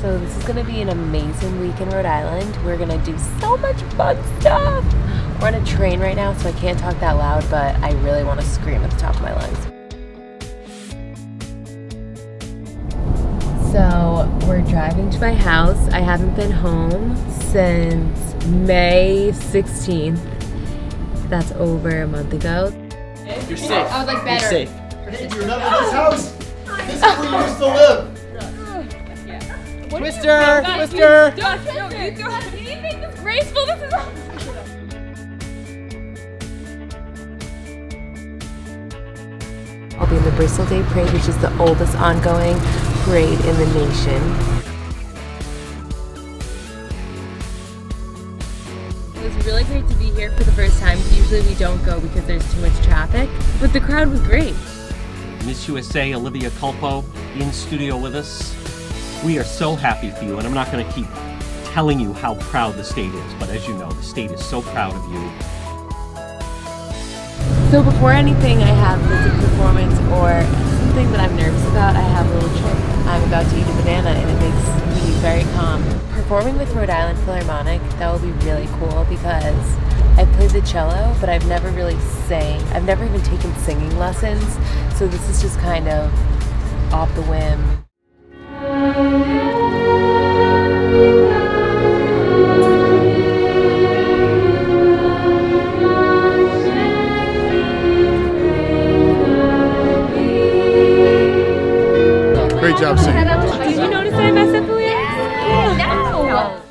So this is gonna be an amazing week in Rhode Island. We're gonna do so much fun stuff. We're on a train right now, so I can't talk that loud, but I really wanna scream at the top of my lungs. So we're driving to my house. I haven't been home since May 16th. That's over a month ago. You're safe. I was like, better. You're safe. Hey, do you remember this house? This is where you used to live. Twister! Twister! Josh, no, you don't have anything that's graceful. This is. I'll be in the Bristol Day Parade, which is the oldest ongoing parade in the nation. It was really great to be here for the first time. Usually we don't go because there's too much traffic, but the crowd was great. Miss USA Olivia Culpo in studio with us. We are so happy for you, and I'm not going to keep telling you how proud the state is, but as you know, the state is so proud of you. So before anything, I have a performance or something that I'm nervous about. I have a little trick. I'm about to eat a banana, and it makes me very calm. Performing with Rhode Island Philharmonic, that will be really cool because I played the cello, but I've never really sang. I've never even taken singing lessons, so this is just kind of off the whim. Great job singing. Did you notice I messed up the lyrics? No.